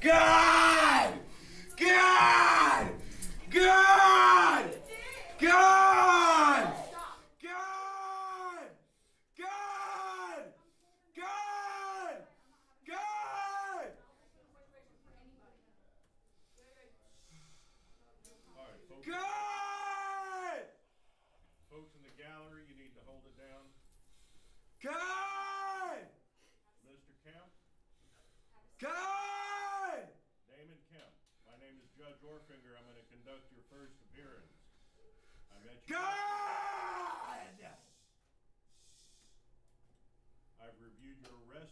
God! God! God! God! God! God! God! God! All right, folks, God! folks in the gallery, you need to hold it down. God! Mr. Kemp, God! Damon Kemp. My name is Judge Orfinger. I'm going to conduct your first appearance. I met you. God! I've reviewed your arrest